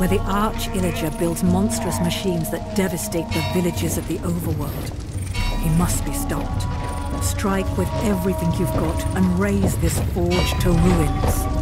where the Arch Illager builds monstrous machines that devastate the villages of the overworld. He must be stopped. Strike with everything you've got and raze this forge to ruins.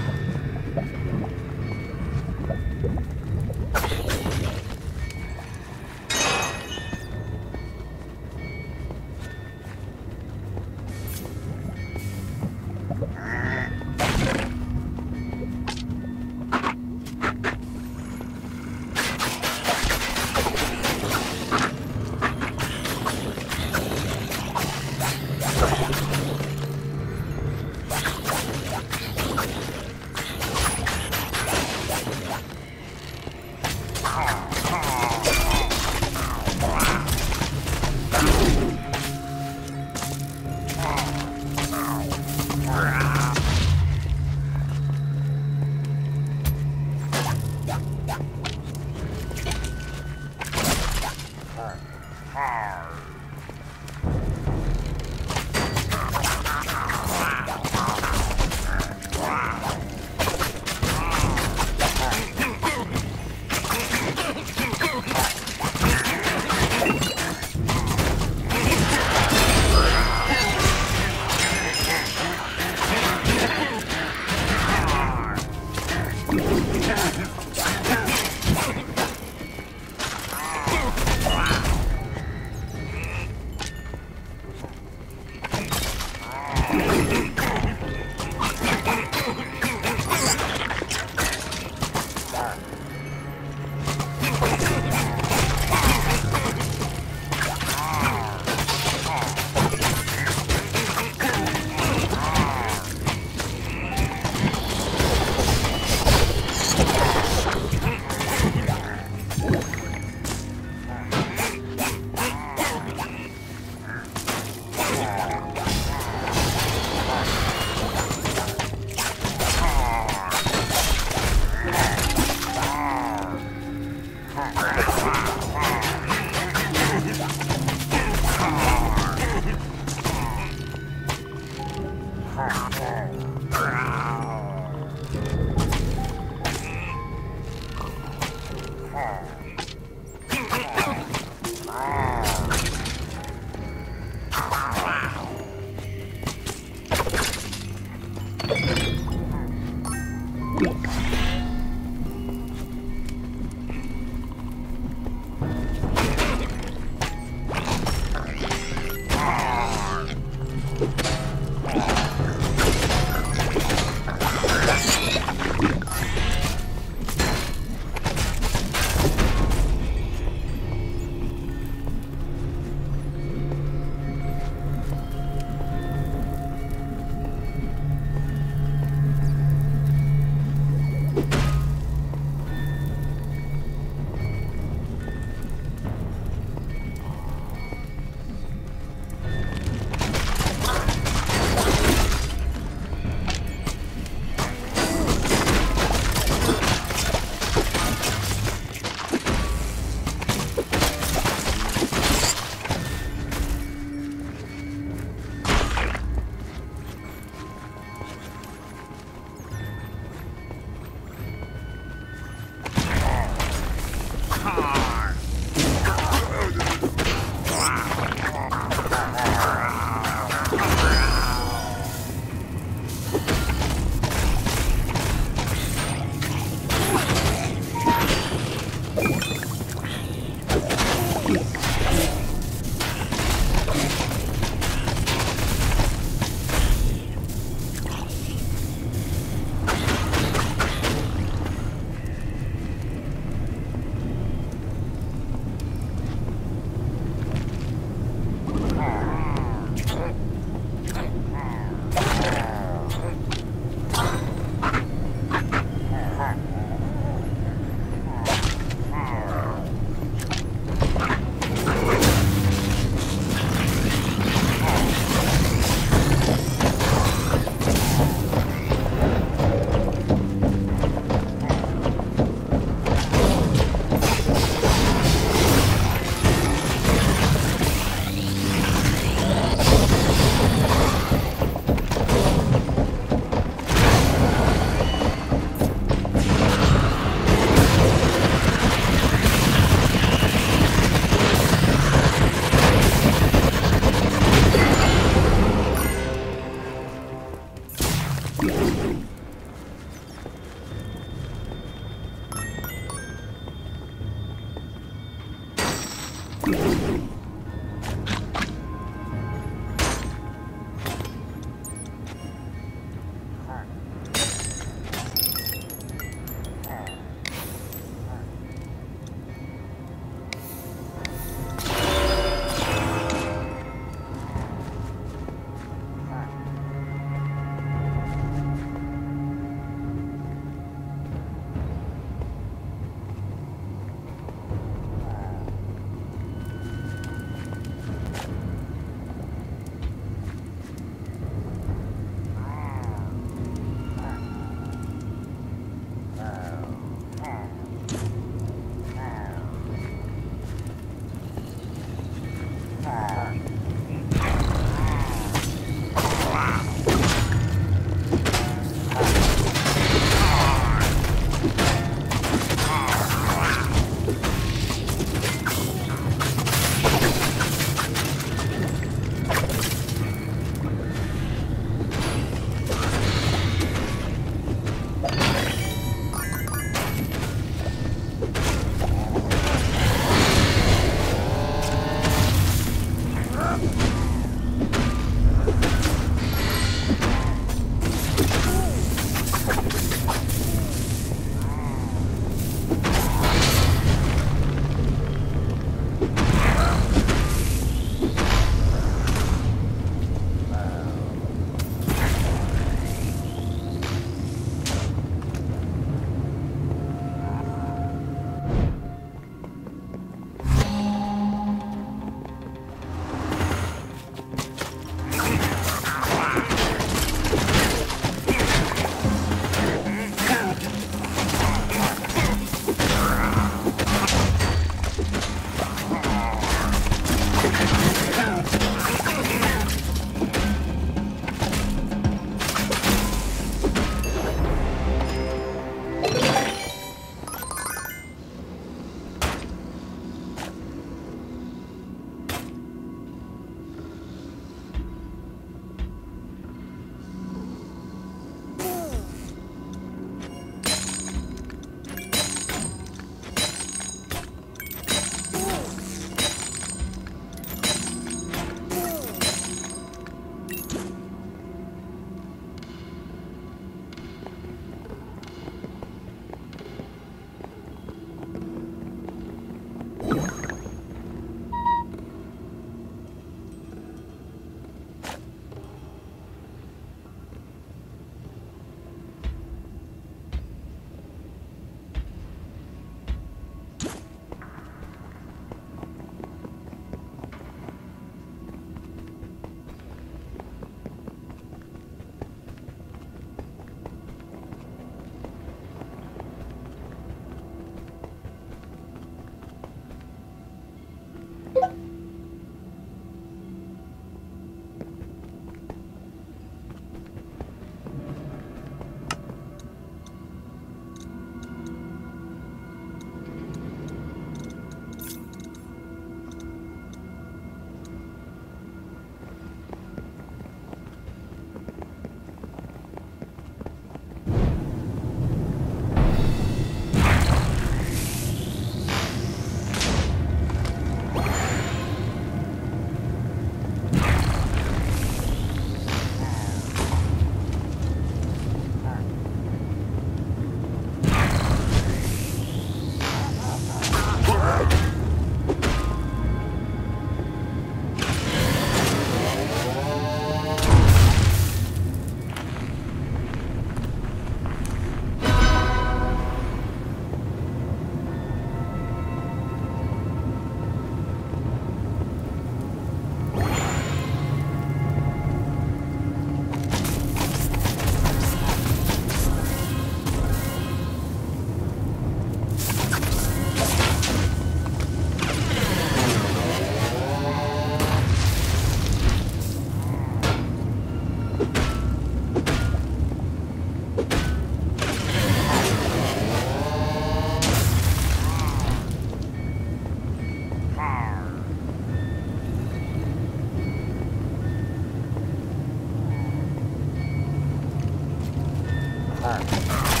Ah.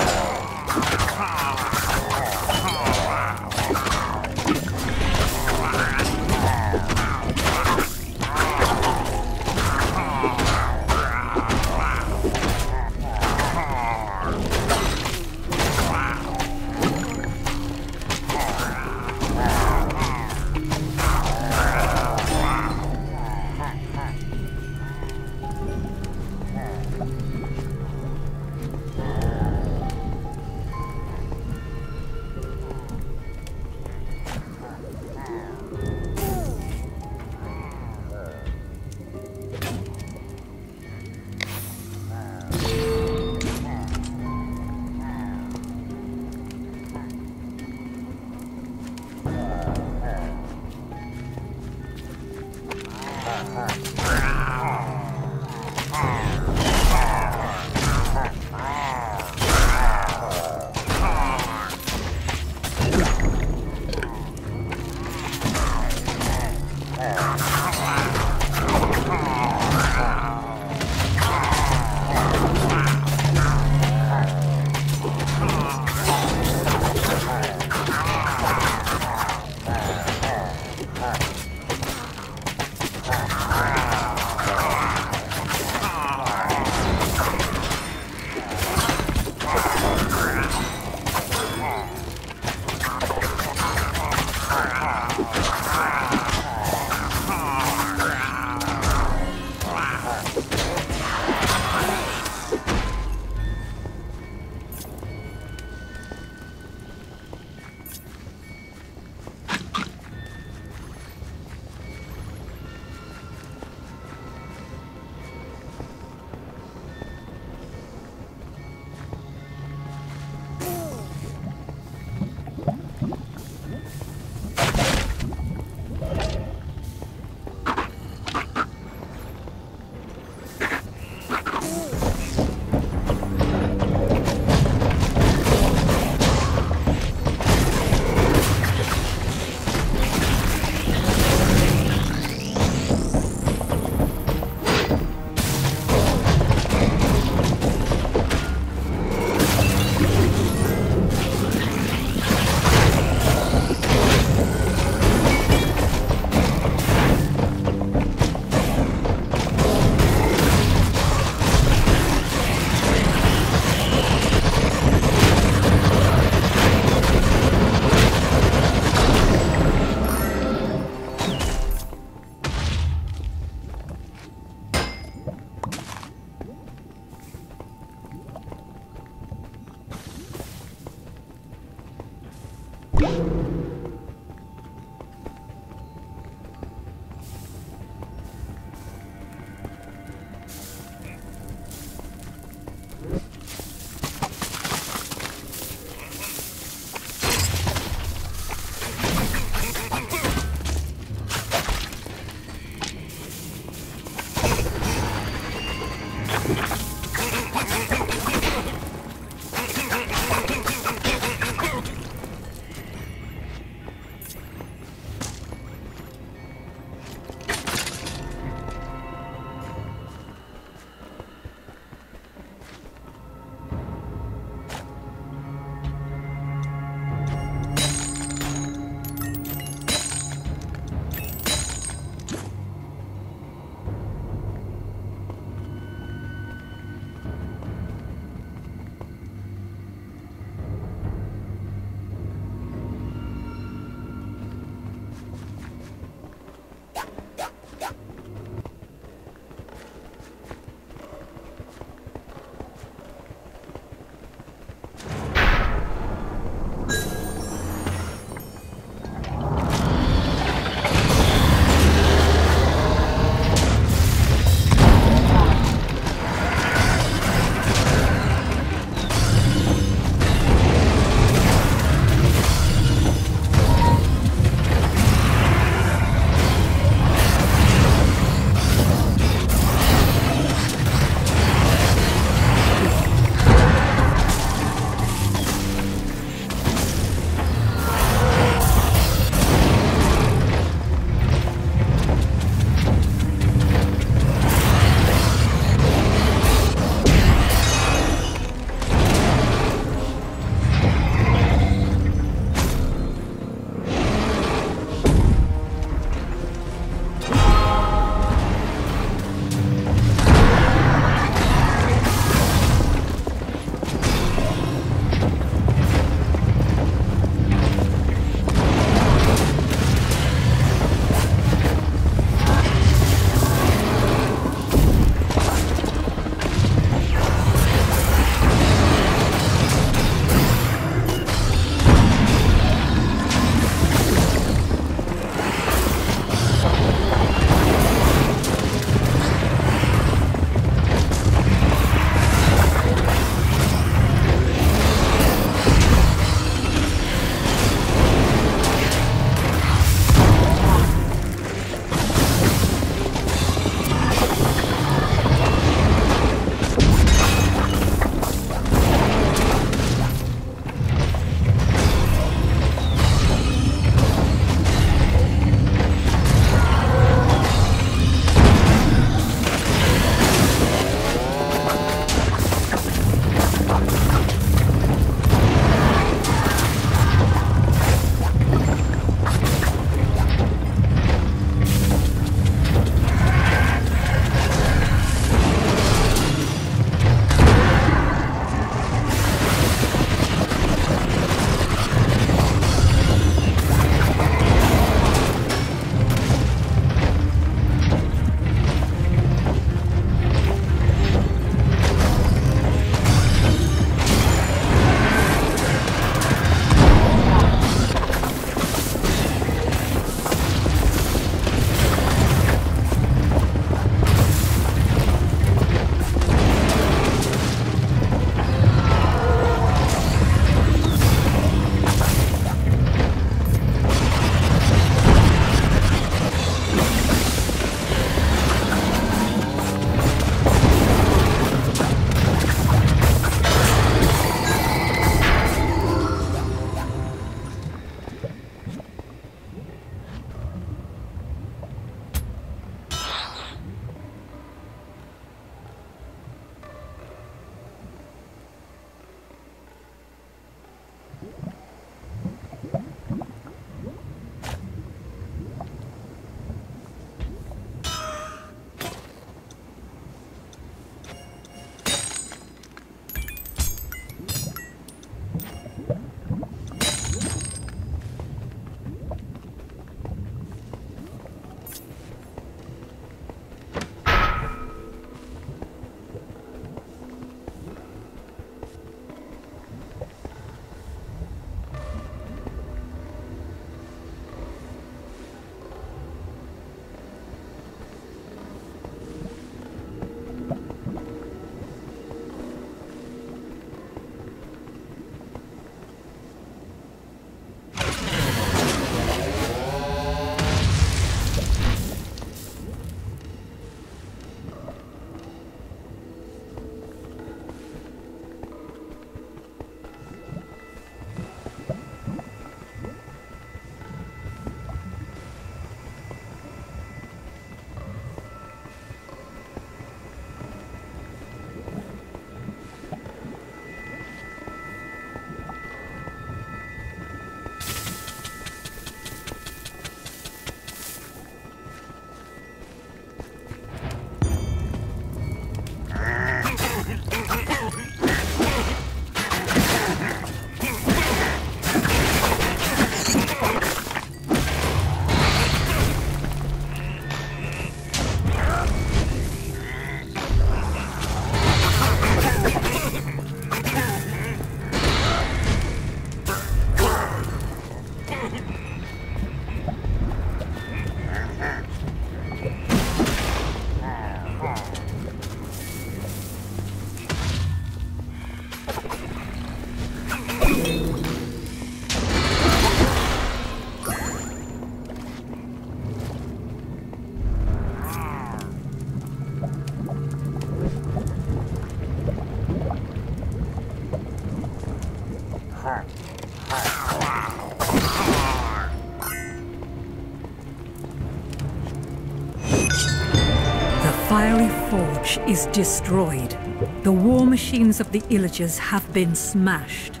Is destroyed. The war machines of the Illagers have been smashed.